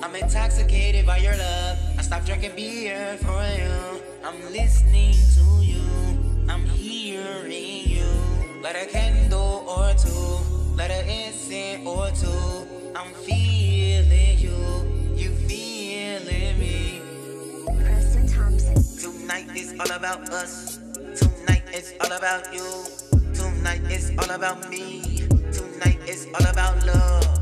I'm intoxicated by your love. I stopped drinking beer for you. I'm listening to you. I'm hearing you. Light a candle or two. Light a incense or two. I'm feeling you. You feeling me. Preston Thompson. Tonight is all about us. Tonight is all about you. Tonight is all about me. Tonight is all about love.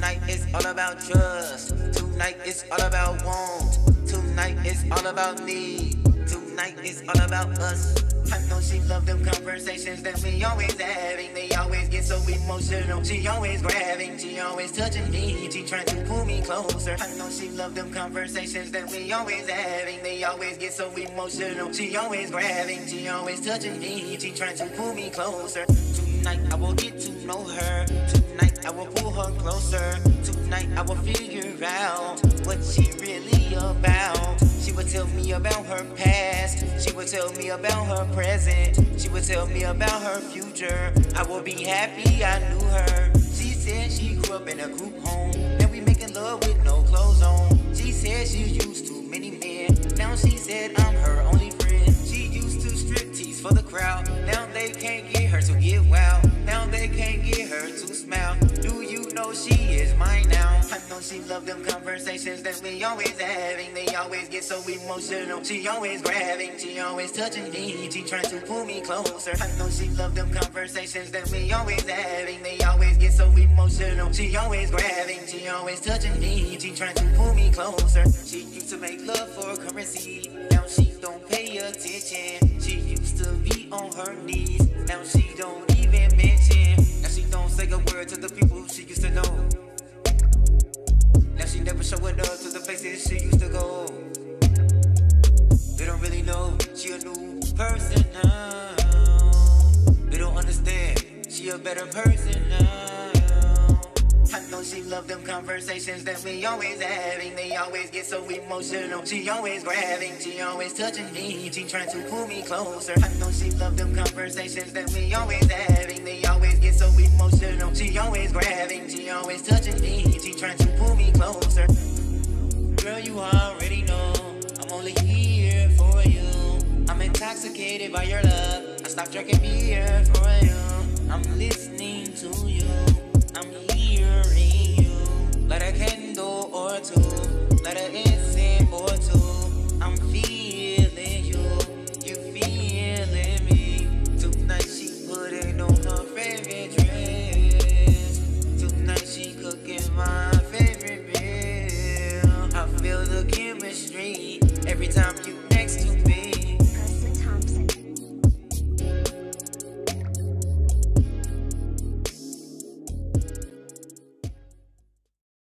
Tonight is all about trust. Tonight is all about want. Tonight is all about need. Tonight is all about us. I know she love them conversations that we always having. They always get so emotional. She always grabbing, she always touching me. She trying to pull me closer. I know she love them conversations that we always having. They always get so emotional. She always grabbing, she always touching me. She trying to pull me closer. Tonight I will get to know her. I will pull her closer. Tonight I will figure out what she really about. She would tell me about her past. She would tell me about her present. She would tell me about her future. I will be happy I knew her. She said she grew up in a group home. And we making love with no clothes on. She said she used to many men. Now she said I'm her only she is mine now? I know she love them conversations that we always having. They always get so emotional. She always grabbing, she always touching me. She trying to pull me closer. I know she love them conversations that we always having. They always get so emotional. She always grabbing, she always touching me. She trying to pull me closer. She used to make love for currency. Now she don't pay attention. She used to be on her knees. Now she don't even mention. Now she don't say a word to the people she used to go. They don't really know she a new person now. They don't understand she a better person now. I know she love them conversations that we always having. They always get so emotional. She always grabbing, she always touching me. She trying to pull me closer. I know she love them conversations that we always having. They always get so emotional. She always grabbing, she always touching me. She trying to pull me closer. Your love. I stopped drinking beer for you. I'm listening to you. I'm hearing you. Light a candle or two. Light an incense or two. I'm feeling you. You feeling me. Tonight she putting on her favorite dress. Tonight she cooking my favorite meal. I feel the chemistry every time you